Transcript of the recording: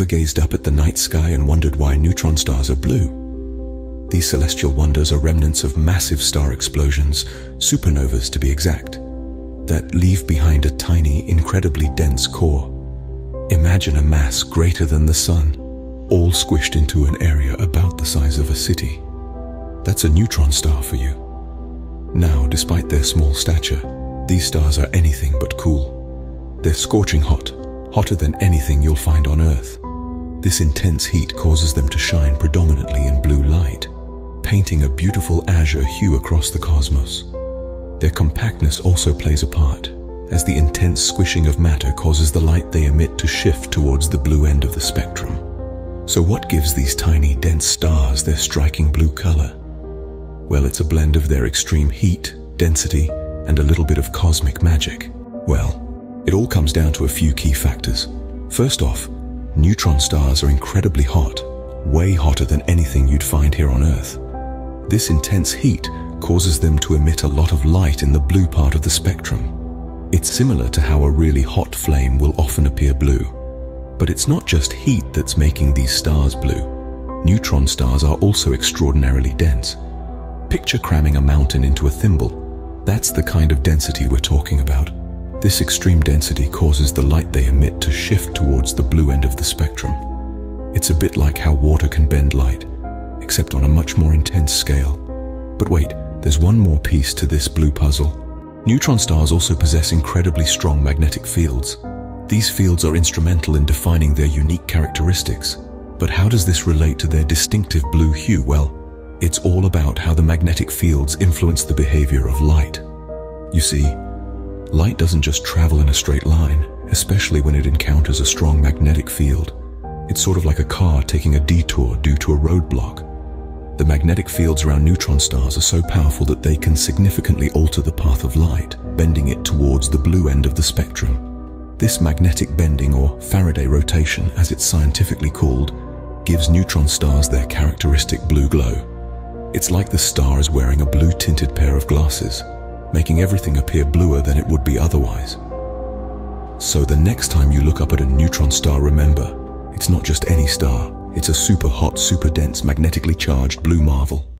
Ever gazed up at the night sky and wondered why neutron stars are blue? These celestial wonders are remnants of massive star explosions, supernovas to be exact, that leave behind a tiny, incredibly dense core. Imagine a mass greater than the sun, all squished into an area about the size of a city. That's a neutron star for you. Now, despite their small stature, these stars are anything but cool. They're scorching hot, hotter than anything you'll find on Earth. This intense heat causes them to shine predominantly in blue light, painting a beautiful azure hue across the cosmos. Their compactness also plays a part, as the intense squishing of matter causes the light they emit to shift towards the blue end of the spectrum. So what gives these tiny, dense stars their striking blue color? Well, it's a blend of their extreme heat, density, and a little bit of cosmic magic. Well, it all comes down to a few key factors. First off, neutron stars are incredibly hot, way hotter than anything you'd find here on Earth. This intense heat causes them to emit a lot of light in the blue part of the spectrum. It's similar to how a really hot flame will often appear blue. But it's not just heat that's making these stars blue. Neutron stars are also extraordinarily dense. Picture cramming a mountain into a thimble. That's the kind of density we're talking about. This extreme density causes the light they emit to shift towards the blue end of the spectrum. It's a bit like how water can bend light, except on a much more intense scale. But wait, there's one more piece to this blue puzzle. Neutron stars also possess incredibly strong magnetic fields. These fields are instrumental in defining their unique characteristics. But how does this relate to their distinctive blue hue? Well, it's all about how the magnetic fields influence the behavior of light. You see, Light doesn't just travel in a straight line, especially when it encounters a strong magnetic field. It's sort of like a car taking a detour due to a roadblock. The magnetic fields around neutron stars are so powerful that they can significantly alter the path of light, bending it towards the blue end of the spectrum. This magnetic bending, or Faraday rotation as it's scientifically called, gives neutron stars their characteristic blue glow. It's like the star is wearing a blue-tinted pair of glasses, making everything appear bluer than it would be otherwise. So the next time you look up at a neutron star, remember, it's not just any star, it's a super hot, super dense, magnetically charged blue marvel.